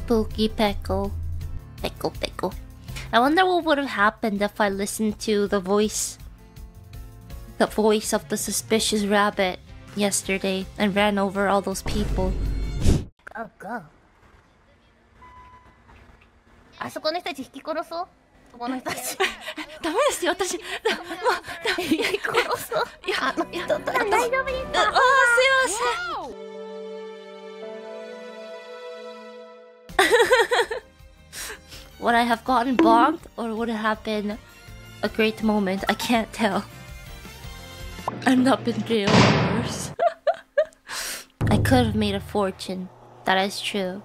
spooky Peckle. Peckle, Peckle. I wonder what would have happened if I listened to the voice. The voice of the suspicious rabbit yesterday and ran over all those people. Go, go. あそこの人たち引き殺そうそこの人たちダメですよ、私。もう、引き殺そういや、あの人たち大丈夫ですあ、 would I have gotten bombed or would it have been a great moment? I can't tell. End up in jail or worse. I could have made a fortune. That is true.